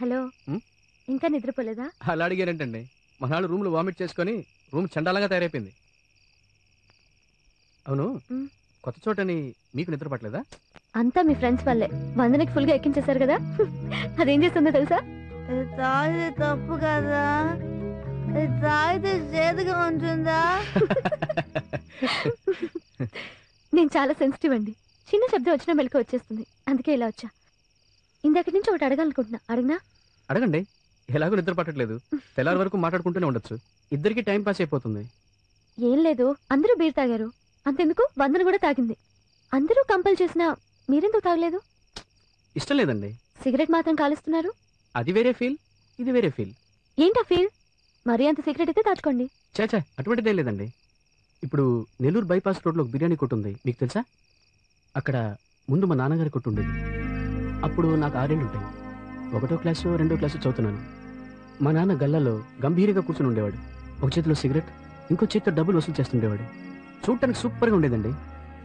Hello? ఇంకా నిద్రపోలేదా? అలా అడిగారేంటండి? మనాడు రూమ్లో వామిట్ చేసుకొని రూమ్ చండాలంగా తయారైపోయింది. అవును. కొత్త చోటని మీకు నిద్ర పట్టలేదా? అంతా మీ ఫ్రెండ్స్ వల్లే. వందనికి ఫుల్గా ఎక్కించేశారు కదా? అదేం చేస్తుందో తెలుసా? తాగితే తప్పు కదా? తాగితే చేదుగా ఉంటుందా? నేను చాలా సెన్సిటివ్ అండి. చిన్న శబ్దం వచ్చినా మెలకు వచ్చేస్తుంది. అందుకే ఇలా వచ్చా. ఇందాక నుంచి ఒకటి అడగాలనుకుంటున్నా. అడిగినా? అడగండి. ఎలాగో నిద్ర పట్టట్లేదు. తెల్లారి వరకు మాట్లాడుకుంటూనే ఉండొచ్చు. ఇద్దరికి టైం పాస్ అయిపోతుంది. ఏం లేదు. అందరూ బీర్ తాగారు. అంతెందుకు? వందన కూడా తాగింది. అందరూ కంపల్ చేసినా మీరెందుకు తాగలేదు? ఇష్టం లేదండి. సిగరెట్ మాత్రం కాలుస్తున్నారు? అది వేరే ఫీల్ ఇది వేరే ఫీల్. ఏంటా ఫీల్? మరీ అంత సిగరెట్ అయితే దాచుకోండి. చేచా అటువంటిదేం లేదండి. ఇప్పుడు నెల్లూరు బైపాస్ రోడ్లో ఒక బిర్యానీ కొట్టు ఉంది. మీకు తెలుసా? అక్కడ ముందు మా నాన్నగారి కొట్టు ఉండేది. అప్పుడు నాకు ఆరేళ్ళు ఉంటాయి ఒకటో క్లాసు రెండో క్లాసు చదువుతున్నాను. మా నాన్న గల్లలో గంభీరంగా కూర్చుని ఉండేవాడు. ఒక చేతిలో సిగరెట్ ఇంకో చేతితో డబ్బులు వసూలు చేస్తుండేవాడు. చూడటానికి సూపర్గా ఉండేదండి.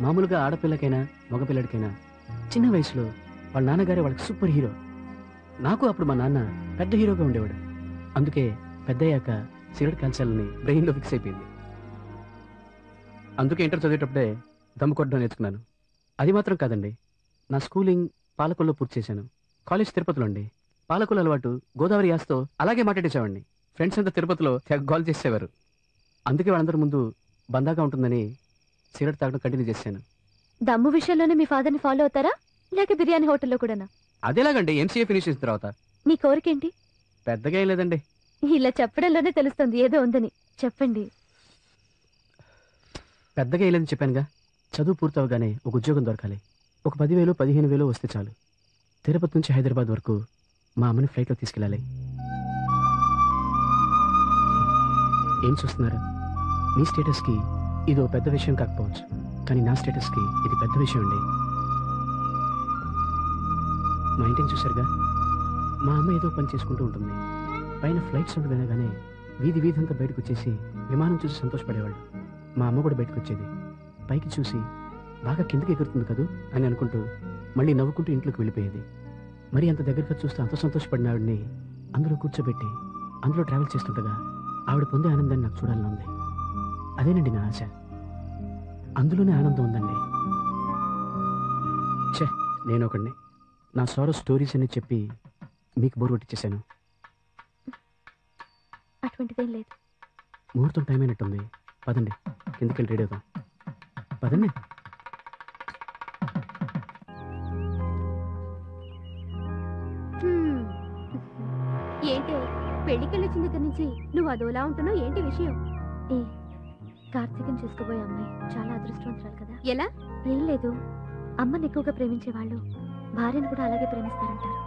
మామూలుగా ఆడపిల్లకైనా మగపిల్లడికైనా చిన్న వయసులో వాళ్ళ నాన్నగారే వాళ్ళకి సూపర్ హీరో. నాకు అప్పుడు మా నాన్న పెద్ద హీరోగా ఉండేవాడు. అందుకే పెద్దయ్యాక సిగరెట్ కాల్చాలని బ్రెయిన్లో ఫిక్స్ అయిపోయింది. అందుకే ఇంటర్ చదివేటప్పుడే దమ్ము కొట్టడం నేర్చుకున్నాను. అది మాత్రం కాదండి నా స్కూలింగ్ పాలకొల్లో పూర్తి చేశాను. కాలేజ్ తిరుపతిలో అండి. పాలకొల్లు అలవాటు గోదావరి యాస్తో అలాగే మాట్లాడేసేవాడిని. ఫ్రెండ్స్ అంతా తిరుపతిలో గోల్ చేసేవారు. అందుకే వాళ్ళందరి ముందు బందాగా ఉంటుందని సిగరెట్ తాగడం కంటిన్యూ చేశాను. దమ్ము విషయంలోనే మీ ఫాదర్ని ఫాలో అవుతారా? లేక బిర్యానీ హోటల్లో కూడానా? అదేలాగండి ఎంసీఏ ఫినిష్ చేసిన తర్వాత. మీ కోరికేంటి? పెద్దగా ఏం లేదండి. ఇలా చెప్పడంలోనే తెలుస్తుంది ఏదో ఉందని. చెప్పండి. పెద్దగా ఏం లేదని చెప్పానుగా. చదువు పూర్తవగానే ఒక ఉద్యోగం దొరకాలి. ఒక పదివేలు పదిహేను వేలు వస్తే చాలు. తిరుపతి నుంచి హైదరాబాద్ వరకు మా అమ్మని ఫ్లైట్లో తీసుకెళ్ళాలి. ఏం చూస్తున్నారు? మీ స్టేటస్కి ఇది ఓ పెద్ద విషయం కాకపోవచ్చు కానీ నా స్టేటస్కి ఇది పెద్ద విషయం అండి. మా ఇంటిని చూశారుగా? మా అమ్మ ఏదో పని చేసుకుంటూ ఉంటుంది. పైన ఫ్లైట్ సౌండ్ వినగానే వీధి వీధంతా బయటకు వచ్చేసి విమానం చూసి సంతోషపడేవాళ్ళు. మా అమ్మ కూడా బయటకు వచ్చేది. పైకి చూసి బాగా కిందకి ఎగురుతుంది కదూ అని అనుకుంటూ మళ్ళీ నవ్వుకుంటూ ఇంట్లోకి వెళ్ళిపోయేది. మరి అంత దగ్గరగా చూస్తూ అంత సంతోషపడిన ఆవిడని అందులో కూర్చోబెట్టి అందులో ట్రావెల్ చేస్తుండగా ఆవిడ పొందే ఆనందాన్ని నాకు చూడాలని ఉంది. అదేనండి నా ఆశ. అందులోనే ఆనందం ఉందండి. ఛే నేను ఒకడిని నా సారో స్టోరీస్ అని చెప్పి మీకు బోర్ కొట్టించేశాను అటువంటిదేం లేదు. ముహూర్తం టైం అయినట్టుంది. పదండి కిందకి వెళ్ళి రెడీ అవుదాం. పదండి. పెళ్ళికెళ్ళి వచ్చిన దగ్గర నుంచి. నువ్వు అదోలా ఉంటున్నావు? ఏంటి విషయం? ఏ కార్తీకం చేసుకోబోయే అమ్మాయి చాలా అదృష్టవంతురాలు కదా. ఎలా? ఏం లేదు. అమ్మని ఎక్కువగా ప్రేమించే వాళ్ళు భార్యను కూడా అలాగే ప్రేమిస్తారంటారు.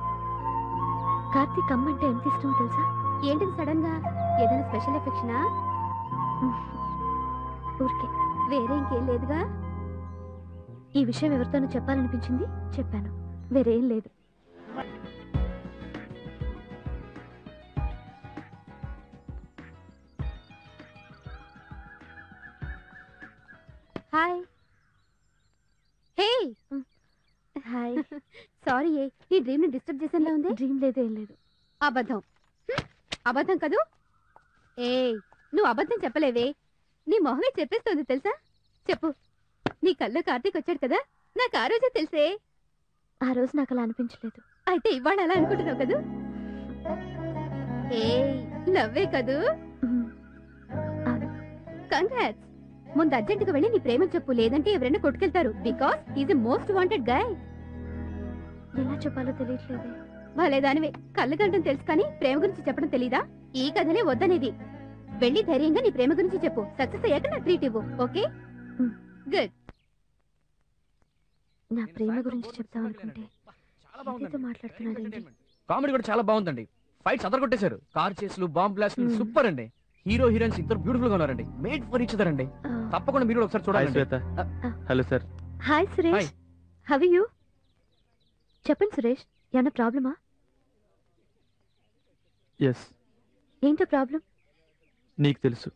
కార్తీక్ అమ్మ అంటే ఎంత ఇష్టమో తెలుసా? ఏంటిది సడన్గా? ఏదైనా స్పెషల్ ఎఫెక్షనా? ఊరికే. వేరే ఇంకేం లేదుగా? ఈ విషయం ఎవరితోనూ చెప్పాలనిపించింది చెప్పాను. వేరేం లేదు. డ్రీమ్ లేదు ఏం లేదు. అబద్ధం. అబద్ధం కదూ? ఏ నువ్వు అబద్ధం చెప్పలేవే. నీ మొహమే చెప్పేస్తోంది తెలుసా? చెప్పు. నీ కల్లో కార్తీక్ వచ్చాడు కదా? నాకు ఆ రోజే తెలుసే. ఆ రోజు నాకు అలా అనిపించలేదు. అయితే ఇవాళ అలా అనుకుంటున్నావు కదూ? ఏ నవ్వే కదూ? కంగ్రాట్స్ ముందు అర్జెంటుగా వెళ్ళి నీ ప్రేమ చెప్పు లేదంటే ఎవరైనా కొట్టుకెళ్తారు. Because is most wanted guy ఎలా చెప్పాలో తెలియట్లేదే. భలేదానివే. కళ్ళు గంటం తెలుసు కానీ ప్రేమ గురించి చెప్పడం తెలీదా? ఈ కథనే వద్దనేది. వెళ్ళి ధైర్యంగా నీ ప్రేమ గురించి చెప్పు. సక్సెస్ అయ్యాక నా ట్రీట్ ఇవ్వు ఓకే. గుడ్. నా ప్రేమ గురించి చెప్తాం అనుకుంటే కామెడీ కూడా చాలా బాగుందండి. ఫైట్స్ అదర్ కొట్టేశారు. కార్ చేసులు బాంబ్ బ్లాస్ట్లు Hmm. సూపర్ అండి. హీరో హీరోయిన్స్ ఇద్దరు బ్యూటిఫుల్గా ఉన్నారండి. మేడ్ ఫర్ ఈచ్ అదర్ అండి. తప్పకుండా మీరు కూడా ఒకసారి చూడాలి Shweta. Hello sir hi Suresh hi. How you చెప్పండి సురేష్ ఏమన్నా ప్రాబ్లమా ఎస్ ఏంటో ప్రాబ్లం? నీకు తెలుసు.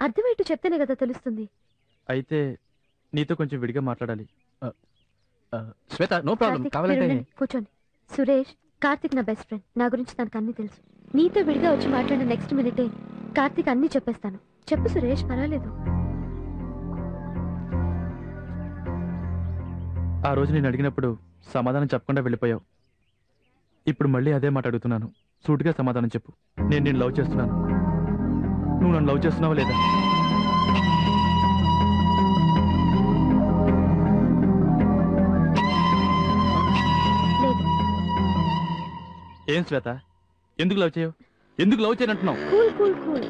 అర్థమేంటో చెప్తేనే కదా తెలుస్తుంది. అయితే నీతో కొంచెం విడిగా మాట్లాడాలి. శ్వేత నో ప్రాబ్లం కార్తీక్, కావాలంటే ఉండండి, కూర్చోండి. సురేష్ కార్తిక్ నా బెస్ట్ ఫ్రెండ్ నా గురించి తనకు అన్నీ తెలుసు. నీతో విడిగా వచ్చి మాట్లాడిన నెక్స్ట్ మినిటే కార్తిక్ అన్నీ చెప్పేస్తాను. చెప్పు సురేష్ పర్వాలేదు. ఆ రోజు నేను అడిగినప్పుడు సమాధానం చెప్పకుండా వెళ్ళిపోయావు. ఇప్పుడు మళ్ళీ అదే మాట అడుగుతున్నాను. సూటిగా సమాధానం చెప్పు. నేను నేను లవ్ చేస్తున్నాను. నువ్వు నన్ను లవ్ చేస్తున్నావా లేదా? ఏం శ్వేత? ఎందుకు లవ్ చేయవు? ఎందుకు లవ్ చేయనంటున్నావు కూల్ కూల్ కూల్.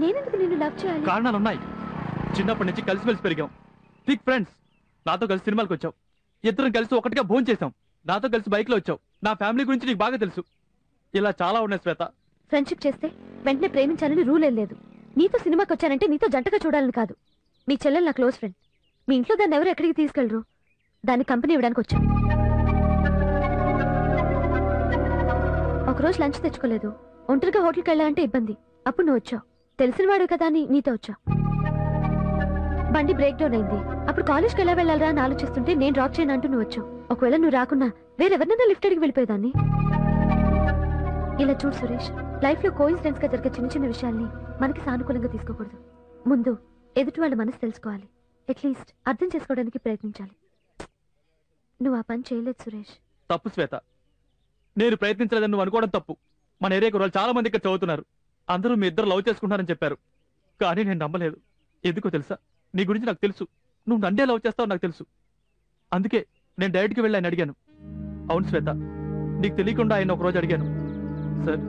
నేనెందుకు నిన్ను లవ్ చేయాలి? కారణాలు ఉన్నాయి చిన్నప్పటి నుంచి కలిసిమెలిసి పెరిగాం. థిక్ ఫ్రెండ్స్ నాతో కలిసి సినిమాలకు వచ్చావు. ఇద్దరం కలిసి ఒకటిగా భోజనం చేసాం నాతో కలిసి బైక్లో వచ్చావు. నా ఫ్యామిలీ గురించి నీకు బాగా తెలుసు. ఇలా చాలా ఉన్నాయి శ్వేత. ఫ్రెండ్షిప్ చేస్తే వెంటనే ప్రేమించాలని రూల్ ఏం లేదు. నీతో సినిమాకి వచ్చానంటే నీతో జంటగా చూడాలని కాదు. మీ చెల్లెలు నా క్లోజ్ ఫ్రెండ్. మీ ఇంట్లో దాన్ని ఎవరు ఎక్కడికి తీసుకెళ్ళరు? దాన్ని కంపెనీ ఇవ్వడానికి వచ్చాం. ఒకరోజు లంచ్ తెచ్చుకోలేదు. ఒంటరిగా హోటల్కి వెళ్ళాలంటే ఇబ్బంది. అప్పుడు నువ్వు వచ్చావు. తెలిసిన వాడు కదా అని నీతో వచ్చా బండి బ్రేక్ డౌన్ అయింది. అప్పుడు కాలేజ్కి ఎలా వెళ్ళాలరా అని ఆలోచిస్తుంటే నేను డ్రాప్ చేయను అంటూ నువ్వు వచ్చావు. ఒకవేళ నువ్వు రాకున్నా వేరెవరినైనా లిఫ్ట్ అడిగి వెళ్ళిపోయేదాన్ని. ఇలా చూడు సురేష్ లైఫ్లో కోయిన్సిడెన్స్గా జరిగే చిన్న చిన్న విషయాల్ని మనకి సానుకూలంగా తీసుకోకూడదు. ముందు ఎదుటి వాళ్ళ మనసు తెలుసుకోవాలి. అట్లీస్ట్ అర్థం చేసుకోవడానికి ప్రయత్నించాలి. నువ్వు ఆ పని చేయలేదు సురేష్. తప్పు శ్వేత. నేను ప్రయత్నించలేదని నువ్వు అనుకోవడం తప్పు. మన ఏరియా కుర్రాలు చాలా మంది ఇక్కడ చదువుతున్నారు. అందరూ మీ ఇద్దరు లవ్ చేసుకుంటారని చెప్పారు. కానీ నేను నమ్మలేదు. ఎందుకో తెలుసా? నీ గురించి నాకు తెలుసు. నువ్వు నన్నే లవ్ చేస్తావు నాకు తెలుసు. అందుకే నేను డైరెక్ట్గా వెళ్ళి ఆయన అడిగాను. అవును శ్వేత నీకు తెలియకుండా ఆయన ఒక రోజు అడిగాను. సార్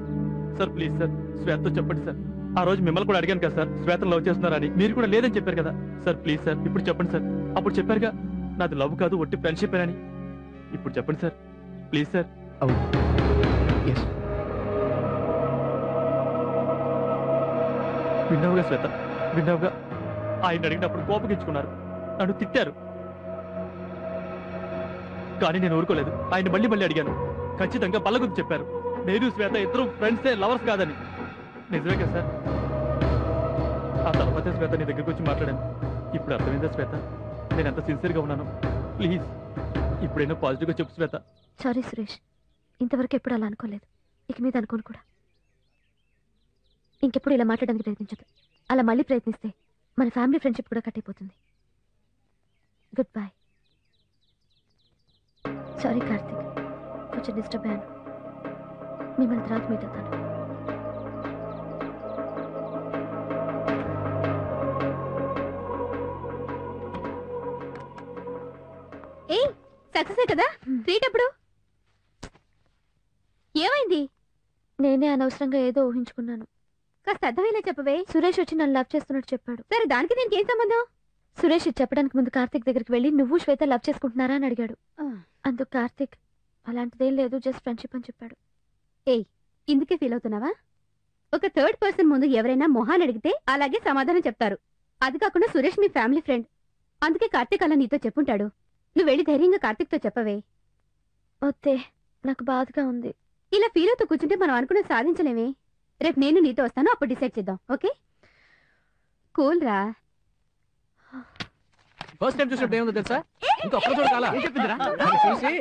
సార్ ప్లీజ్ సార్ శ్వేతతో చెప్పండి సార్. ఆ రోజు మిమ్మల్ని కూడా అడిగాను కదా సార్ శ్వేతను లవ్ చేస్తున్నారని మీరు కూడా లేదని చెప్పారు కదా. సార్ ప్లీజ్ సార్ ఇప్పుడు చెప్పండి సార్. అప్పుడు చెప్పారుగా నాది లవ్ కాదు ఒట్టి ఫ్రెండ్షిప్ అని. ఇప్పుడు చెప్పండి సార్. Please sir. అవును. విన్నావుగా శ్వేత? విన్నావుగా? ఆయన అడిగినప్పుడు కోపగించుకున్నారు. నన్ను తిట్టారు. కానీ నేను ఊరుకోలేదు. ఆయన మళ్ళీ మళ్ళీ అడిగాను. ఖచ్చితంగా బల్లగుద్ది చెప్పారు. నేను శ్వేత ఇద్దరు ఫ్రెండ్సే లవర్స్ కాదని. నిజమే కదా సార్? ఆ తర్వాత శ్వేత నీ దగ్గరికి వచ్చి మాట్లాడాను. ఇప్పుడు అర్థమైందా శ్వేత? నేను ఎంత సిన్సియర్గా ఉన్నాను. ప్లీజ్ ఇప్పుడైనా పాజిటివ్గా చెప్పు శ్వేత. సారీ సురేష్. ఇంతవరకు ఎప్పుడు అలా అనుకోలేదు. ఇక మీద అనుకోను కూడా. ఇంకెప్పుడు ఇలా మాట్లాడడానికి ప్రయత్నించదు. అలా మళ్ళీ ప్రయత్నిస్తే మన ఫ్యామిలీ ఫ్రెండ్షిప్ కూడా కట్టయిపోతుంది గుడ్ బాయ్ సారీ కార్తిక్. కొంచెం డిస్టర్బ్ అయ్యాను. మిమ్మల్ని తర్వాత మీట్ అవుతాను ఏయ్ సక్సెస్ కదా? ట్రీట్ ఎప్పుడు ఏమైంది? నేనే అనవసరంగా ఏదో ఊహించుకున్నాను. కాస్త అర్థమయ్యేలా చెప్పవే. సురేష్ వచ్చి నన్ను లవ్ చేస్తున్నట్టు చెప్పాడు. సరే దానికి దీనికి ఏం సంబంధం? సురేష్ ఇది చెప్పడానికి ముందు కార్తిక్ దగ్గరికి వెళ్ళి నువ్వు శ్వేత లవ్ చేసుకుంటున్నారా? అని అడిగాడు. ఆ. అందుకు కార్తిక్ అలాంటిదేం లేదు జస్ట్ ఫ్రెండ్షిప్ అని చెప్పాడు. ఇందుకే ఫీల్ అవుతున్నావా? ఒక థర్డ్ పర్సన్ ముందు ఎవరైనా మొహాన్ని అడిగితే అలాగే సమాధానం చెప్తారు. అది కాకుండా సురేష్ మీ ఫ్యామిలీ ఫ్రెండ్. అందుకే కార్తీక్ అలా నీతో చెప్పుంటాడు. నువ్వు వెళ్ళి ధైర్యంగా కార్తీక్తో చెప్పవే. వద్దే నాకు బాధగా ఉంది. ఇలా ఫీల్ అవుతూ కూర్చుంటే మనం అనుకున్న సాధించలేమే. రేపు నేను నీతో వస్తాను అప్పుడు డిసైడ్ చేద్దాం ఓకే? కూల్ రా. ఫస్ట్ టైం చూసినప్పుడు ఏముందో తెలుసా? ఇంకా ఒక్క చూడ కాలా చెప్పిందిరా చూసి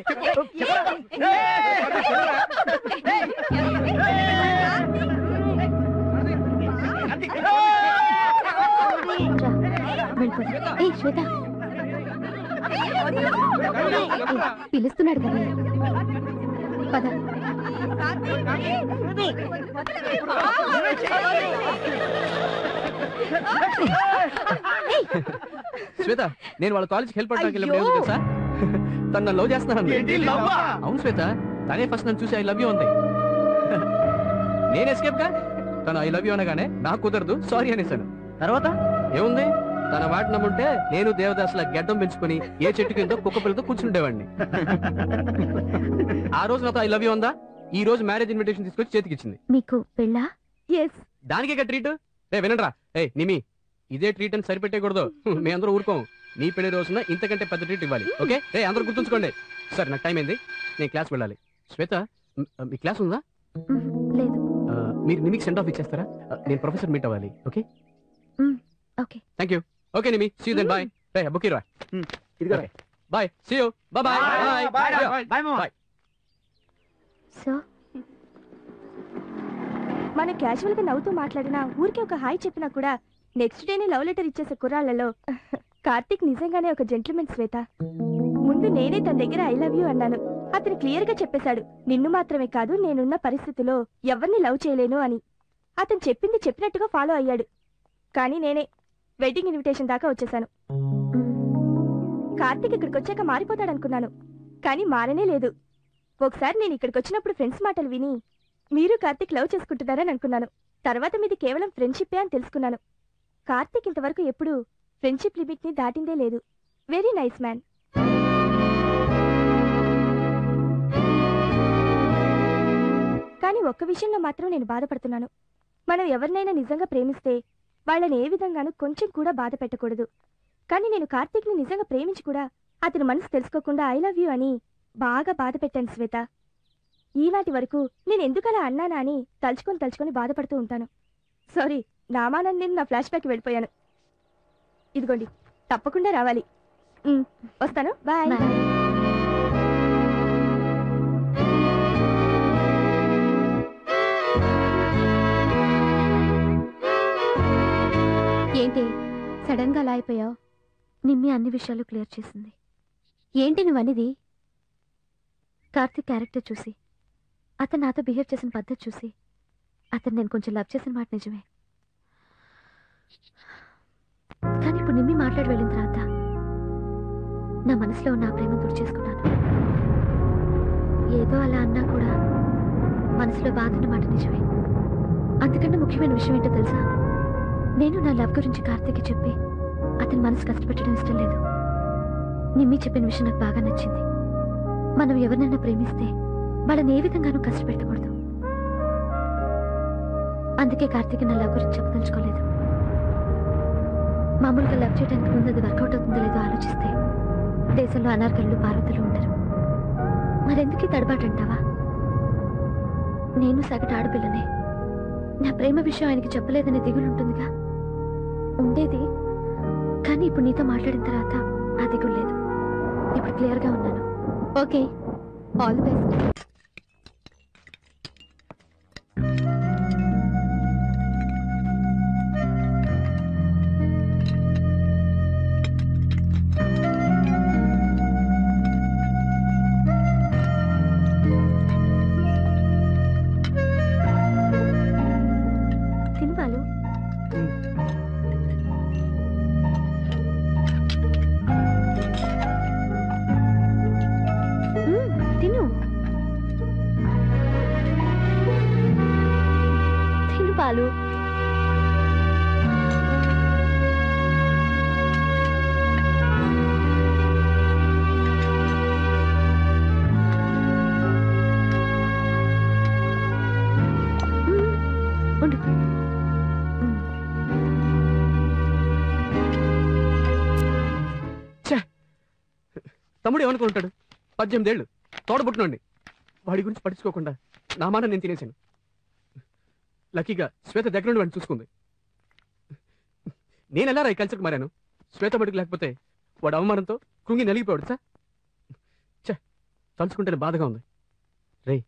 శ్వేత పిలుస్తున్నాడు కదా పద శ్వేత నేను వాళ్ళ కాలేజ్కి హెల్ప్ అవడానికి ఏముందో తెలుసా? తను నన్ను లవ్ చేస్తున్నాను అవును శ్వేత తనే ఫస్ట్ నన్ను చూసి ఐ లవ్ యూ ఉంది నేను ఎస్కేప్గా తను ఐ లవ్ యూ అనగానే నాకు కుదరదు సారీ అనేసాను తర్వాత? ఏముంది? తన మాట నమ్ముంటే నేను దేవదాసుల గడ్డం పెంచుకొని ఏ చెట్టు కింద కుక్క పిల్లతో కూర్చుండేవాడిని ఆ రోజు నాతో ఐ లవ్ యూ ఉందా? ఈ రోజు మ్యారేజ్ ఇన్విటేషన్ తీసుకొచ్చి చేతికి ఇచ్చింది మీకు పెళ్ళా? ఎస్ దానికే ట్రీట్ ఏ వినండ్రా. ఏ నిమి. ఇదే ట్రీట్ అని సరిపెట్టేకూడదు మీ అందరూ ఊరుకోం. నీ పెళ్ళి రోజున ఇంతకంటే పెద్ద ట్రీట్ ఇవ్వాలి. ఓకే? ఏ అందరూ గుర్తుంచుకోండి. సరే నాకు టైం అయింది. నేను క్లాస్ వెళ్ళాలి. శ్వేత మ్, క్లాస్ ఉందా? లేదు. మీరు నిమికి సెండ్ ఆఫ్ ఇచ్చేస్తారా? నేను ప్రొఫెసర్ మీట్ అవ్వాలి. Okay? Okay. Thank you okay Nimi. See then bye a book ఇదిగో bye see you bye bye bye bye Bye. So మనం క్యాజువల్గా నవ్వుతూ మాట్లాడినా ఊరికే ఒక హాయ్ చెప్పినా కూడా నెక్స్ట్ డేనే లవ్ లెటర్ ఇచ్చేసే కుర్రాళ్ళలో కార్తీక్ నిజంగానే ఒక జెంట్మెన్ శ్వేత. ముందు నేనే తన దగ్గర ఐ లవ్ యూ అన్నాను. అతను క్లియర్గా చెప్పేశాడు. నిన్ను మాత్రమే కాదు నేనున్న పరిస్థితిలో ఎవరిని లవ్ చేయలేను అని. అతను చెప్పింది చెప్పినట్టుగా ఫాలో అయ్యాడు. కానీ నేనే వెడ్డింగ్ ఇన్విటేషన్ దాకా వచ్చేసాను. కార్తీక్ ఇక్కడికి వచ్చాక మారిపోతాడనుకున్నాను. కానీ మారనే లేదు. ఒకసారి నేను ఇక్కడికి వచ్చినప్పుడు ఫ్రెండ్స్ మాటలు విని మీరు కార్తీక్ లవ్ చేసుకుంటున్నారని అనుకున్నాను. తర్వాత మీది కేవలం ఫ్రెండ్షిప్పే అని తెలుసుకున్నాను. కార్తిక్ ఇంతవరకు ఎప్పుడు ఫ్రెండ్షిప్ లిమిట్ని దాటిందే లేదు. వెరీ నైస్ మ్యాన్ కానీ ఒక్క విషయంలో మాత్రం నేను బాధపడుతున్నాను. మనం ఎవరినైనా నిజంగా ప్రేమిస్తే వాళ్ళని ఏ విధంగానూ కొంచెం కూడా బాధ పెట్టకూడదు. కానీ నేను కార్తీక్ని నిజంగా ప్రేమించి కూడా అతని మనసు తెలుసుకోకుండా ఐ లవ్ యూ అని బాగా బాధ పెట్టాను శ్వేత. ఈనాటి వరకు నేను ఎందుకలా అన్నానా అని తలుచుకొని తలుచుకొని బాధపడుతూ ఉంటాను. సారీ నామానని నేను నా ఫ్లాష్ బ్యాక్ వెళ్ళిపోయాను. ఇదిగోండి తప్పకుండా రావాలి. ఉమ్, వస్తాను. బాయ్. Bye. ఏంటి సడన్గా అలా అయిపోయావు? నిమ్మి అన్ని విషయాలు క్లియర్ చేసింది. ఏంటి నువ్వనిది? కార్తీక్ క్యారెక్టర్ చూసి అతను నాతో బిహేవ్ చేసిన పద్ధతి చూసి అతను నేను కొంచెం లవ్ చేసిన మాట నిజమే. కానీ ఇప్పుడు నిమ్మి మాట్లాడి వెళ్ళిన తర్వాత నా మనసులో ఉన్న ప్రేమ ప్రేమ చేసుకున్నాను. ఏదో అలా అన్నా కూడా మనసులో బాధ మాట నిజమే. అందుకంటే ముఖ్యమైన విషయం ఏంటో తెలుసా? నేను నా లవ్ గురించి కార్తీక్కి చెప్పి అతని మనసు కష్టపెట్టడం ఇష్టం లేదు. నిమ్మి చెప్పిన విషయం నాకు బాగా నచ్చింది. మనం ఎవరినైనా ప్రేమిస్తే వాళ్ళని ఏ విధంగానూ కష్టపెట్టకూడదు. అందుకే కార్తీక్ నా లవ్ గురించి చెప్పదలుచుకోలేదు. మామూలుగా లవ్ చేయడానికి ముందు అది వర్కౌట్ అవుతుందో లేదో ఆలోచిస్తే దేశంలో అనార్కలు పార్వతులు ఉండరు మరెందుకు తడబాటు అంటావా? నేను సగటు ఆడపిల్లనే. నా ప్రేమ విషయం ఆయనకి చెప్పలేదనే దిగులు ఉంటుందిగా ఉండేది. కానీ ఇప్పుడు నీతో మాట్లాడిన తర్వాత ఆ దిగులు లేదు. ఇప్పుడు క్లియర్గా ఉన్నాను. ఓకే. All the best. తమ్ముడు ఏమనుకుంటాడు పద్దెనిమిదేళ్ళు. తోడబుట్టినండి వాడి గురించి పట్టించుకోకుండా నా మాట నేను తినేశాను. లక్కీగా శ్వేత దగ్గర నుండి వాడిని చూసుకుంది. నేను ఎలా రాయి కల్చర్కి మారాను? శ్వేత బడికి లేకపోతే వాడు అవమానంతో కృంగి నలిగిపోయాడు సార్ చే తలుచుకుంటేనే బాధగా ఉంది. రే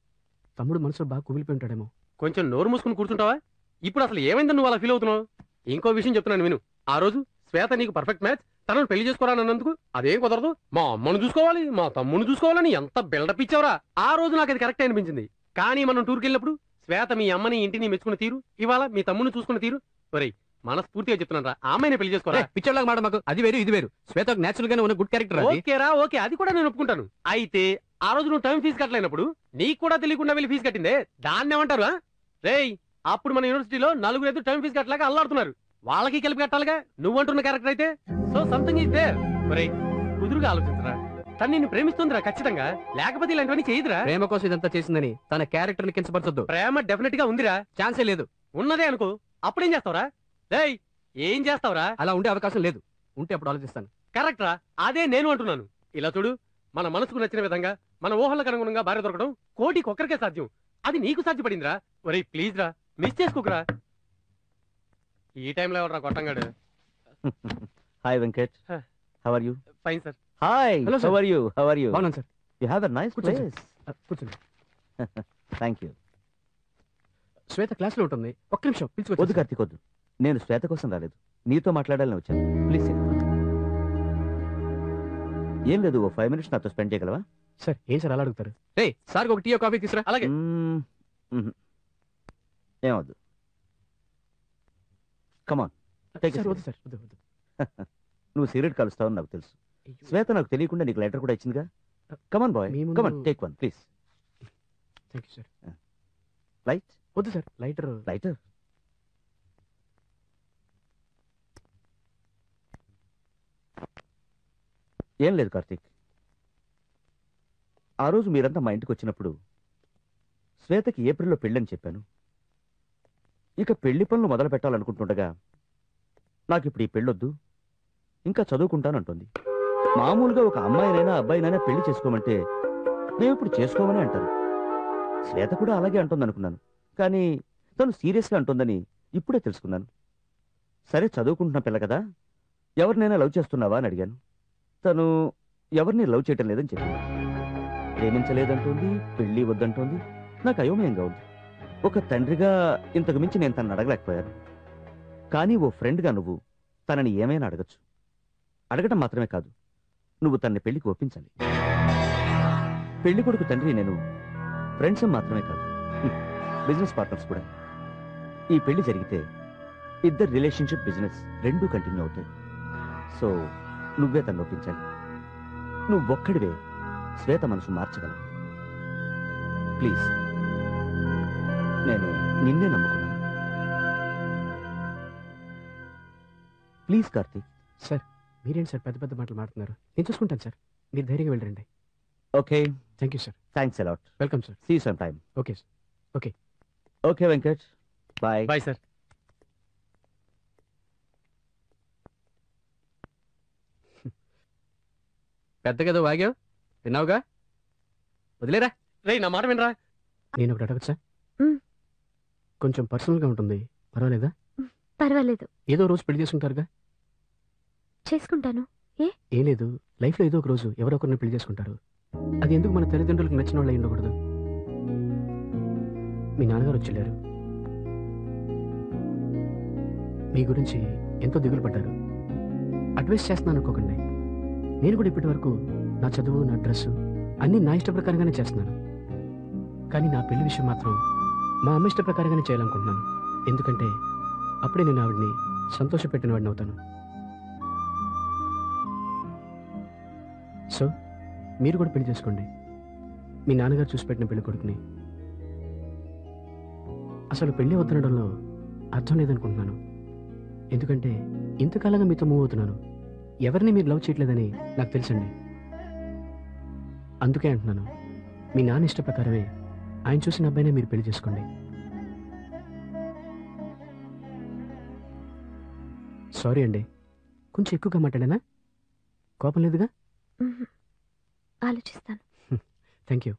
తమ్ముడు మనసులో బాగా కుమిలిపోయి ఉంటాడేమో. కొంచెం నోరు మూసుకుని కూర్చుంటావా? ఇప్పుడు అసలు ఏమైందని నువ్వు అలా ఫీల్ అవుతున్నావు? ఇంకో విషయం చెప్తున్నాను విను. ఆ రోజు శ్వేత నీకు పర్ఫెక్ట్ మ్యాచ్ తనను పెళ్ళి చేసుకోరానన్నందుకు అదేం కుదరదు. మా అమ్మను చూసుకోవాలి మా తమ్ముని చూసుకోవాలని ఎంత బిల్డప్ ఇచ్చావురా. ఆ రోజు నాకు అది కరెక్ట్ అనిపించింది. కానీ మనం టూర్కి వెళ్ళినప్పుడు శ్వేత మీ అమ్మని ఇంటిని మెచ్చుకున్న తీరు ఇవాళ మీ తమ్ముని చూసుకున్న తీరు. ఒరేయ్ మనస్ఫూర్తిగా చెప్తున్నాను రా. ఆమెనే పెళ్ళి చేసుకోరా? పిచ్చర్లాగా మాట మాకు. అది వేరు ఇది వేరు. శ్వేత నేచురల్ గానే ఉన్న గుడ్ క్యారెక్టర్ ఓకేరా ఓకే అది కూడా నేను ఒప్పుకుంటాను. అయితే ఆ రోజు నువ్వు టైం ఫీజు కట్టలేనప్పుడు నీకు కూడా తెలియకుండా వెళ్ళి ఫీజు కట్టిందే. దాన్ని ఏమంటారు ఆ? రేయ్ అప్పుడు మన యూనివర్సిటీలో నలుగురు ఎదురు టైం ఫీజు కట్టలేక అల్లాడుతున్నారు. వాళ్ళకి కలిపి కట్టాలిగా? నువ్వు అంటున్న క్యారెక్టర్ అయితే? సో సంథింగ్ ఇస్ దేర్ ఒరేయ్ కుదురుగా ఆలోచించరా. తను నిన్ను ప్రేమిస్తుందిరా ఖచ్చితంగా. లేకపోతే ఇలాంటివన్నీ చేయదురా. ప్రేమ కోసం ఇదంతా చేసిందని తన క్యారెక్టర్ని కించపరచొద్దు. ప్రేమ డెఫినెట్గా ఉందిరా. ఛాన్సే లేదు. ఉన్నదే అనుకో. అప్పుడేం చేస్తావురా? రేయ్ ఏం చేస్తావురా? అలా ఉండే అవకాశం లేదు. ఉంటే అప్పుడు ఆలోచిస్తాను. కరెక్ట్ రా. అదే నేను అంటున్నాను. ఇలా చూడు మన మనసుకు నచ్చిన విధంగా మన ఊహలకు అనుగుణంగా భార్య దొరకడం కోటికి ఒక్కరికే సాధ్యం. అది నీకు సాధ్యపడిందిరా. ఒరేయ్ ప్లీజ్ రా. మిస్ చేసుకోకురా. ఈ టైంలో ఎవరు కొట్టంగాడు Venkat. Huh. How are you? Fine sir. Hello, sir. How are you? How are you? బాగున్నాను sir nice Good, sir. place. ఆ, కూర్చోండి థ్యాంక్ యూ శ్వేత క్లాస్లో ఉంటుంది ఒక్క నిమిషం వద్దు పిలుచుకోవచ్చు కార్తీక్ వద్దు నేను శ్వేత కోసం రాలేదు నీతో మాట్లాడాలని వచ్చాను ప్లీజ్ ఏం లేదు ఓ ఫైవ్ మినిట్స్ నాతో స్పెండ్ చేయగలవా సార్ ఏం సార్ అలా అడుగుతారు రే సార్కి ఒక టీ కాఫీ తీసురా అలాగే మ్మ్, సార్ seat. వద్దు నువ్వు సిగరెట్ కలుస్తావని నాకు తెలుసు. శ్వేత నాకు తెలియకుండా నీకు లెటర్ కూడా ఇచ్చిందిగా? Come on boy come on take one please light వద్దు సార్ లైటర్ లైటర్ ఏం లేదు కార్తీక్. ఆ రోజు మీరంతా మా ఇంటికి వచ్చినప్పుడు శ్వేతకి ఏప్రిల్లో పెళ్ళని చెప్పాను. ఇక పెళ్ళి పనులు మొదలు పెట్టాలనుకుంటుండగా నాకు ఇప్పుడు ఈ పెళ్ళొద్దు ఇంకా చదువుకుంటానంటుంది. మామూలుగా ఒక అమ్మాయినైనా అబ్బాయినైనా పెళ్ళి చేసుకోమంటే మేము ఇప్పుడు చేసుకోమని అంటారు శ్వేత కూడా అలాగే అంటుంది అనుకున్నాను కానీ తను సీరియస్గా అంటుందని ఇప్పుడే తెలుసుకున్నాను. సరే చదువుకుంటున్న పిల్ల కదా ఎవరినైనా లవ్ చేస్తున్నావా అని అడిగాను. తను ఎవరిని లవ్ చేయటం లేదని చెప్పింది ప్రేమించలేదంటుంది పెళ్ళి వద్దంటుంది నాకు అయోమయంగా ఉంది. ఒక తండ్రిగా ఇంతకు మించి నేను తనను అడగలేకపోయాను. కానీ ఓ ఫ్రెండ్గా నువ్వు తనని ఏమైనా అడగచ్చు. అడగటం మాత్రమే కాదు నువ్వు తనని పెళ్ళికి ఒప్పించాలి. పెళ్ళి కొడుకు తండ్రి నేను ఫ్రెండ్స్ మాత్రమే కాదు బిజినెస్ పార్ట్నర్స్ కూడా. ఈ పెళ్ళి జరిగితే ఇద్దరు రిలేషన్షిప్ బిజినెస్ రెండూ కంటిన్యూ అవుతాయి. సో నువ్వే తను ఒప్పించాలి. నువ్వొక్కడివే శ్వేత మనసు మార్చగలవు. ప్లీజ్. నేను నిన్నే నమ్ముకున్నాను. ప్లీజ్ కార్తీక్ సార్ మీరేంటి సార్ పెద్ద పెద్ద మాటలు మాట్లాడుతున్నారు? నేను చూసుకుంటాను సార్. మీరు ధైర్యంగా వెళ్ళండి. Okay thank you sir thanks a lot welcome sir see some time okay sir okay Venkat bye bye sir పెద్దగేదో వాగావు? విన్నావుగా వదిలేరా? రే నా మాట వినరా? నేను ఒకటి అడగచ్చా. కొంచెం పర్సనల్గా ఉంటుంది. పర్వాలేదా? పర్వాలేదు. ఏదో రోజు పెళ్ళి చేసుకుంటారుగా? చేసుకుంటాను. ఏం? లేదు. లైఫ్లో ఏదో ఒక రోజు ఎవరో ఒకరిని పెళ్ళి చేసుకుంటారు. అది ఎందుకు మన తల్లిదండ్రులకు నచ్చిన వాళ్ళు ఉండకూడదు? మీ నాన్నగారు వచ్చేళ్ళారు మీ గురించి ఎంతో దిగులు పడ్డారు. అడ్వైస్ చేస్తున్నాను అనుకోకండి. నేను కూడా ఇప్పటి వరకు నా చదువు నా డ్రెస్సు అన్నీ నా ఇష్ట ప్రకారంగానే చేస్తున్నాను. కానీ నా పెళ్ళి విషయం మాత్రం మా అమ్మ ఇష్ట ప్రకారంగానే చేయాలనుకుంటున్నాను. ఎందుకంటే అప్పుడే నేను ఆవిడ్ని సంతోషపెట్టిన వాడిని అవుతాను సో మీరు కూడా పెళ్ళి చేసుకోండి. మీ నాన్నగారు చూసి పెట్టిన పెళ్ళి కొడుకుని. అసలు పెళ్ళి వద్దనడంలో అర్థం లేదనుకుంటున్నాను. ఎందుకంటే ఇంతకాలంగా మీతో మూవ్ అవుతున్నాను. ఎవరిని మీరు లవ్ చేయట్లేదని నాకు తెలుసండి. అందుకే అంటున్నాను. మీ నాన్న ఇష్ట ప్రకారమే ఆయన చూసిన అబ్బాయినే మీరు పెళ్ళి చేసుకోండి. సారీ అండి. కొంచెం ఎక్కువగా మాట్లాడానా? కోపం లేదుగా. ఆలోచిస్తాను. Thank you